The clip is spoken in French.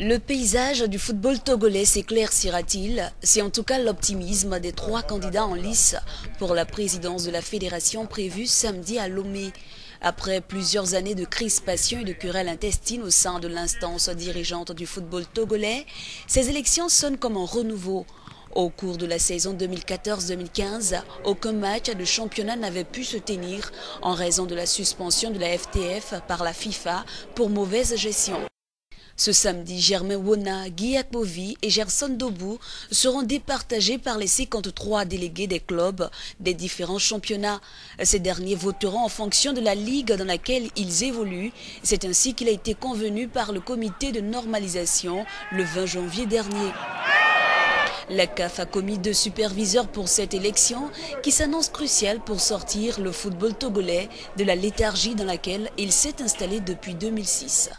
Le paysage du football togolais s'éclaircira-t-il? C'est en tout cas l'optimisme des trois candidats en lice pour la présidence de la fédération prévue samedi à Lomé. Après plusieurs années de crispation et de querelles intestines au sein de l'instance dirigeante du football togolais, ces élections sonnent comme un renouveau. Au cours de la saison 2014-2015, aucun match de championnat n'avait pu se tenir en raison de la suspension de la FTF par la FIFA pour mauvaise gestion. Ce samedi, Germain Wona, Guy Akbovi et Gerson Dobou seront départagés par les 53 délégués des clubs des différents championnats. Ces derniers voteront en fonction de la ligue dans laquelle ils évoluent. C'est ainsi qu'il a été convenu par le comité de normalisation le 20 janvier dernier. La CAF a commis deux superviseurs pour cette élection qui s'annonce cruciale pour sortir le football togolais de la léthargie dans laquelle il s'est installé depuis 2006.